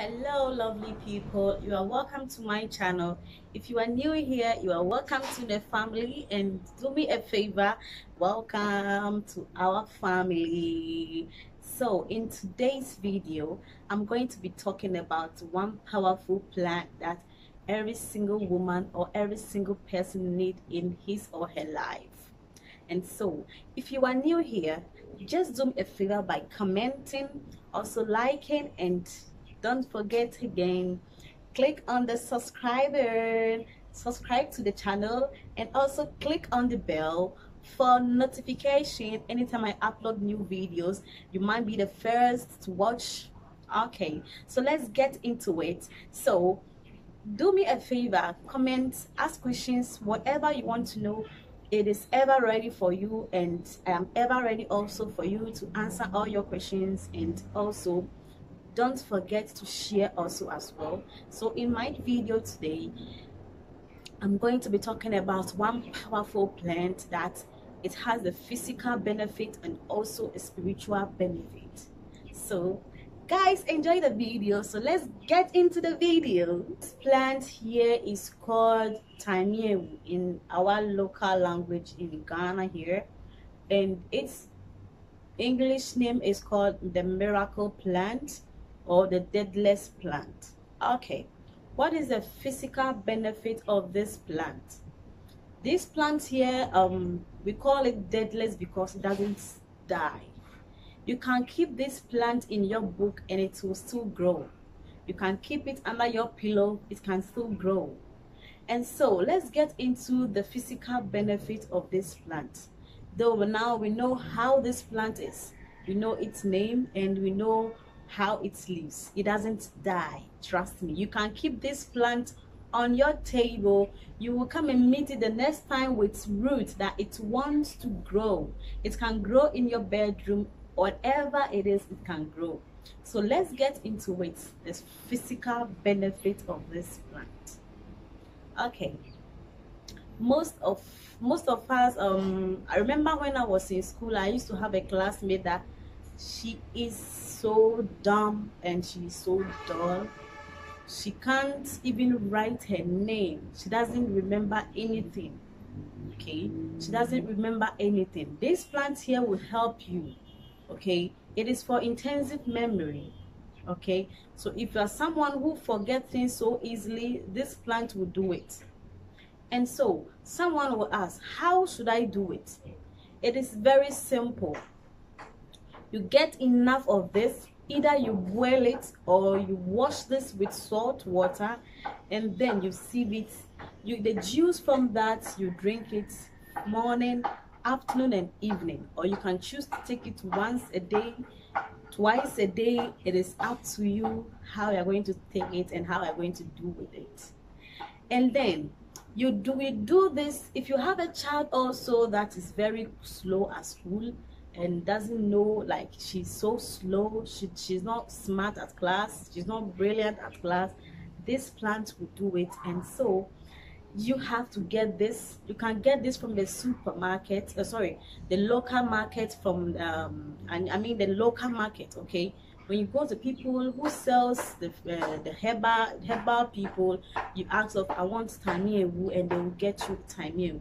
hello lovely people. You are welcome to my channel. If you are new here you are welcome to the family and do me a favor. Welcome to our family. So in today's video i'm going to be talking about one powerful plant that every single woman or every single person need in his or her life. And so if you are new here just do me a favor by commenting also liking and don't forget again click on the subscriber subscribe to the channel and also click on the bell for notification anytime i upload new videos. You might be the first to watch. Okay so let's get into it. So do me a favor comment ask questions whatever you want to know. It is ever ready for you and i am ever ready also for you to answer all your questions and also don't forget to share also as well. So in my video today i'm going to be talking about one powerful plant that it has a physical benefit and also a spiritual benefit. So guys enjoy the video. So let's get into the video. This plant here is called taniewu in our local language in ghana here. And its english name is called the miracle plant or the deadless plant. Okay, what is the physical benefit of this plant? This plant here, um, we call it deadless because it doesn't die. You can keep this plant in your book and it will still grow. You can keep it under your pillow, it can still grow. And so let's get into the physical benefit of this plant. Though now we know how this plant is, we know its name and we know how it lives. It doesn't die. Trust me. You can keep this plant on your table. You will come and meet it the next time with roots that it wants to grow. It can grow in your bedroom. Whatever it is it can grow. So let's get into it the physical benefit of this plant. Okay. Most of most of us um i remember when i was in school i used to have a classmate that she is so dumb and she's so dull. She can't even write her name. She doesn't remember anything okay? She doesn't remember anything. This plant here will help you okay? It is for intensive memory okay? So if you are someone who forgets things so easily this plant will do it. And so someone will ask how should i do it? It is very simple you get enough of this. Either you boil it or you wash this with salt water and then you sieve it. You the juice from that you drink it morning afternoon and evening. Or you can choose to take it once a day twice a day. It is up to you how you're going to take it and how you're going to do with it. And then you do we do this. If you have a child also that is very slow at school and doesn't know like she's so slow. She, she's not smart at class. She's not brilliant at class. This plant will do it. And so you have to get this you can get this from the supermarket uh, sorry the local market from um and i mean the local market okay? When you go to people who sells the uh, the herbal herbal people you ask of i want taniewu and they will get you taniewu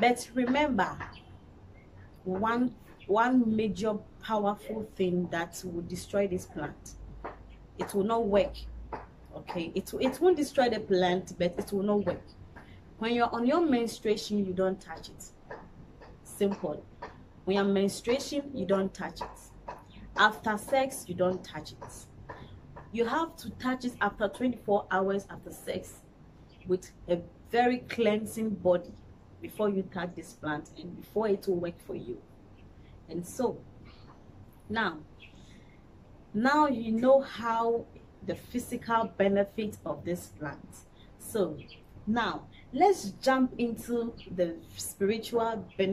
but remember one one major powerful thing that will destroy this plant. It will not work okay? It, it won't destroy the plant but it will not work. When you're on your menstruation you don't touch it. Simple. When you're menstruation you don't touch it. After sex you don't touch it. You have to touch it after 24 hours after sex with a very cleansing body before you touch this plant and before it will work for you and so now now you know how the physical benefit of this plant. So now let's jump into the spiritual benefit